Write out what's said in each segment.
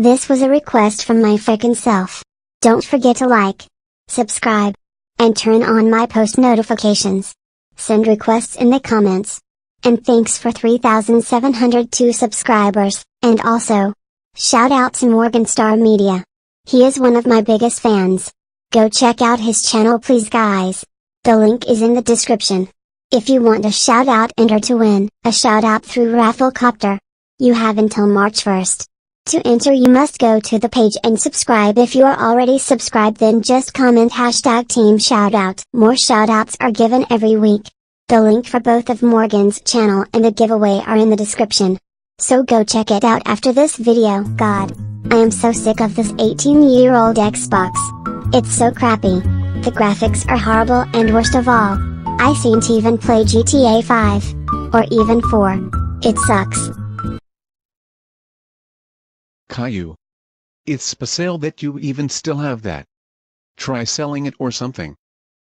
This was a request from my frickin' self. Don't forget to like, subscribe, and turn on my post notifications. Send requests in the comments. And thanks for 3,702 subscribers, and also, shout out to Morgan Star Media. He is one of my biggest fans. Go check out his channel please guys. The link is in the description. If you want a shout out enter to win a shout out through Rafflecopter, you have until March 1st. To enter you must go to the page and subscribe if you are already subscribed then just comment hashtag team shoutout. More shoutouts are given every week. The link for both of Morgan's channel and the giveaway are in the description. So go check it out after this video. God. I am so sick of this 18 year old Xbox. It's so crappy. The graphics are horrible and worst of all. I can't even play GTA 5. Or even 4. It sucks. Caillou. It's a sale that you even still have that. Try selling it or something.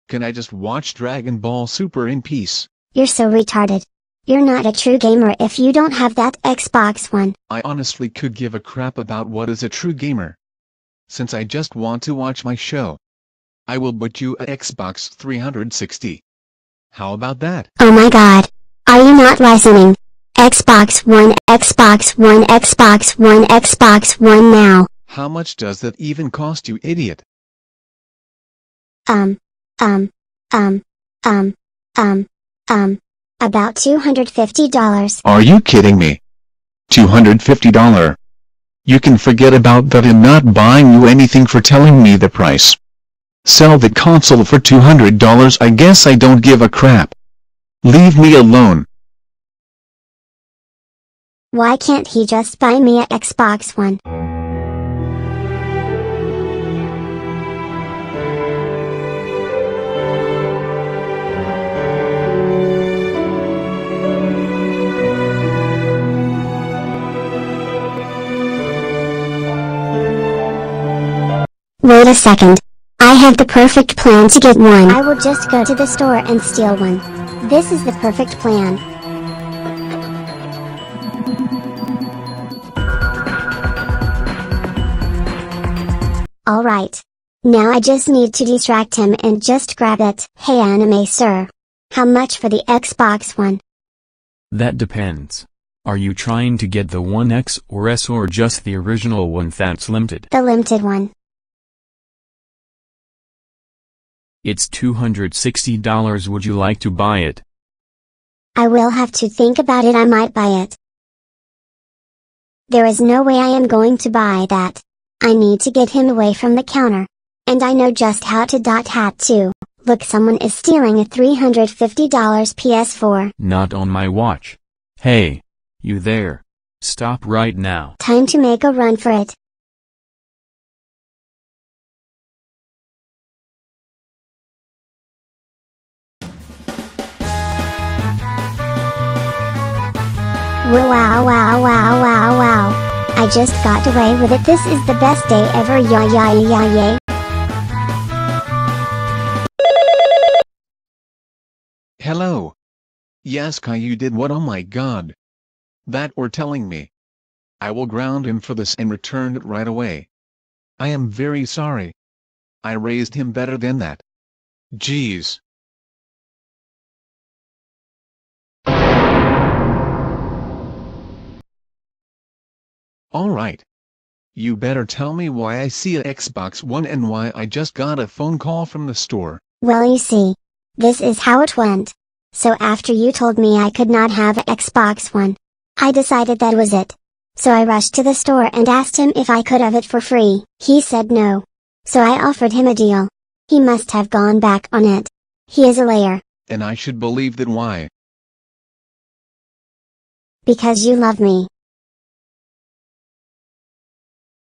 Can I just watch Dragon Ball Super in peace? You're so retarded. You're not a true gamer if you don't have that Xbox One. I honestly could give a crap about what is a true gamer. Since I just want to watch my show. I will put you a Xbox 360. How about that? Oh my god. Are you not listening? Xbox One, Xbox One, Xbox One, Xbox One now. How much does that even cost you idiot? Um, um, um, um, um, um, about $250. Are you kidding me? $250. You can forget about that and not buying you anything for telling me the price. Sell the console for $200 I guess I don't give a crap. Leave me alone. Why can't he just buy me a Xbox One? Wait a second. I have the perfect plan to get one. I will just go to the store and steal one. This is the perfect plan. Alright. Now I just need to distract him and just grab it. Hey anime sir. How much for the Xbox One? That depends. Are you trying to get the One X or S or just the original one that's limited? The limited one. It's $260 would you like to buy it? I will have to think about it I might buy it. There is no way I am going to buy that. I need to get him away from the counter. And I know just how to dot hat too. Look someone is stealing a $350 PS4. Not on my watch. Hey. You there. Stop right now. Time to make a run for it. Wow wow wow wow wow. I just got away with it this is the best day ever yeah yeah yeah yeah. Hello. Yes Caillou did what oh my god. That or telling me. I will ground him for this and return it right away. I am very sorry. I raised him better than that. Jeez. Alright. You better tell me why I see a Xbox One and why I just got a phone call from the store. Well you see. This is how it went. So after you told me I could not have a Xbox One, I decided that was it. So I rushed to the store and asked him if I could have it for free. He said no. So I offered him a deal. He must have gone back on it. He is a liar. And I should believe that why? Because you love me.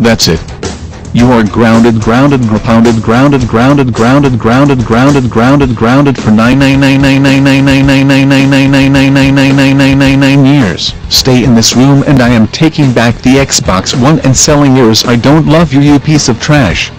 That's it. You are grounded grounded grounded grounded grounded grounded grounded grounded grounded grounded for 99999999999999999 years. Stay in this room and I am taking back the Xbox One and selling yours I don't love you you piece of trash.